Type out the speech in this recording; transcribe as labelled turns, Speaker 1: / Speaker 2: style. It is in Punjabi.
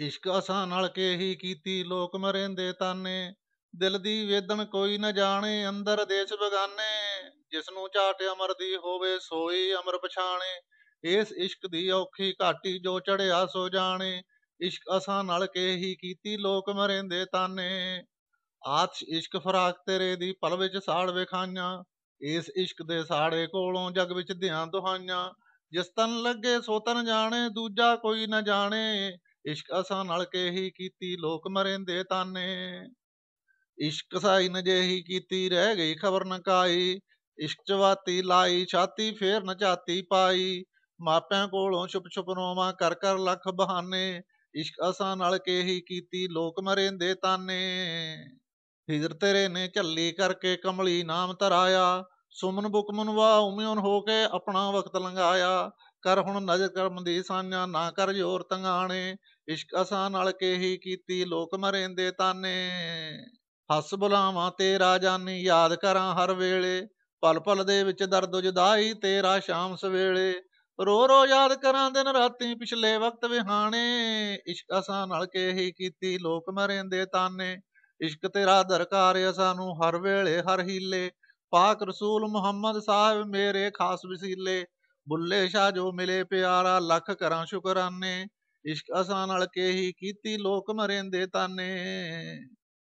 Speaker 1: ਇਸ਼ਕ ਅਸਾਂ ਨਾਲ ਕੇ ਹੀ ਕੀਤੀ, ਲੋਕ ਮਰੇਂਦੇ ਤਾਨੇ। ਦਿਲ ਦੀ ਵੇਦਨ ਕੋਈ ਨਾ ਜਾਣੇ, ਅੰਦਰ ਦੇਸ਼ ਬਗਾਨੇ। ਜਿਸ ਨੂੰ ਝਾਟ ਅਮਰ ਦੀ ਹੋਵੇ, ਸੋਈ ਅਮਰ ਪਛਾਣੇ। ਇਸ ਇਸ਼ਕ ਦੀ ਔਖੀ ਘਾਟੀ ਜੋ ਚੜਿਆ ਸੋ ਜਾਣੇ। ਇਸ਼ਕ ਅਸਾਂ ਨਾਲ ਕੇ ਹੀ ਕੀਤੀ, ਲੋਕ ਮਰੇਂਦੇ ਤਾਨੇ। ਆਤਸ਼ ਇਸ਼ਕ ਫਰਾਕ ਤੇਰੇ ਦੀ ਪਲ ਵਿੱਚ ਸਾੜ ਵਿਖਾਈਆਂ। ਇਸ ਇਸ਼ਕ ਦੇ ਸਾੜੇ ਕੋਲੋਂ ਜਗ ਵਿੱਚ ਧਿਆਨ ਦੁਹਾਈਆਂ। ਜਿਸ ਤਨ ਲੱਗੇ, ਸੋ ਤਨ ਜਾਣੇ, ਦੂਜਾ ਕੋਈ ਨਾ ਜਾਣੇ। ਇਸ਼ਕ ਅਸਾਂ ਨਾਲ ਕੇ ਹੀ ਕੀਤੀ, ਲੋਕ ਮਰੇਂਦੇ ਤਾਨੇ। ਇਸ਼ਕ ਸਾਈ ਨਜੇਹੀ ਕੀਤੀ, ਰਹਿ ਗਈ ਖਬਰ ਨ ਕਾਈ। ਇਸ਼ਕ ਚਵਾਤੀ ਲਾਈ, ਛਾਤੀ ਫੇਰ ਨਚਾਤੀ ਪਾਈ। ਮਾਪਿਆਂ ਕੋਲੋਂ ਛੁਪ ਛੁਪ ਰੋਵਾਂ, ਕਰ ਕਰ ਲੱਖ ਬਹਾਨੇ। ਇਸ਼ਕ ਅਸਾਂ ਨਾਲ ਕੇ ਹੀ ਕੀਤੀ, ਲੋਕ ਮਰੇਂਦੇ ਤਾਨੇ। ਹਿਜਰ ਤੇਰੇ ਨੇ ਝੱਲੀ ਕਰਕੇ ਕਮਲੀ ਨਾਮ ਤਰਾਇਆ ਸੁਮਨ ਬੁਕਮਨ ਵਾ ਉਮਿਉਨ ਹੋ ਕੇ ਆਪਣਾ ਵਕਤ ਲੰਘਾਇਆ। ਕਰ ਹੁਣ ਨਜ਼ਰ ਕਰਮ ਦੀ ਸਾਂਝਾ ਨਾ ਕਰ ਜੋਰ ਤੰਗਾਣੇ, ਇਸ਼ਕ ਅਸਾਂ ਨਾਲ ਕੇ ਕੀਤੀ, ਲੋਕ ਮਰੇਂਦੇ ਤਾਨੇ। ਹੱਸ ਬੁਲਾਵਾਂ ਤੇਰਾ ਜਾਨੀ, ਯਾਦ ਕਰਾਂ ਹਰ ਵੇਲੇ। ਪਲ ਪਲ ਦੇ ਵਿੱਚ ਦਰਦ ਜੁਦਾਈ ਤੇਰਾ ਸ਼ਾਮ ਸਵੇਲੇ। ਰੋ ਰੋ ਯਾਦ ਕਰਾਂ ਦਿਨ ਰਾਤੀ ਪਿਛਲੇ ਵਕਤ ਵਿਹਾਣੇ। ਇਸ਼ਕ ਅਸਾਂ ਨਾਲ ਕੇ ਹੀ ਕੀਤੀ, ਲੋਕ ਮਰੇਂਦੇ ਤਾਨੇ। ਇਸ਼ਕ ਤੇਰਾ ਦਰਕਾਰ ਸਾਨੂੰ ਹਰ ਵੇਲੇ, ਹਰ ਹੀਲੇ। ਪਾਕ ਰਸੂਲ ਮੁਹੰਮਦ ਸਾਹਿਬ ਮੇਰੇ ਖਾਸ ਵਸੀਲੇ। ਬੁੱਲੇ ਸ਼ਾਹ ਜੋ ਮਿਲੇ ਪਿਆਰਾ, ਲੱਖ ਕਰਾਂ ਸ਼ੁਕਰਾਨੇ, ਇਸ਼ਕ ਅਸਾਂ ਨਾਲ ਕੇ ਹੀ ਕੀਤੀ ਲੋਕ ਮਰੇਂਦੇ ਤਾਨੇ।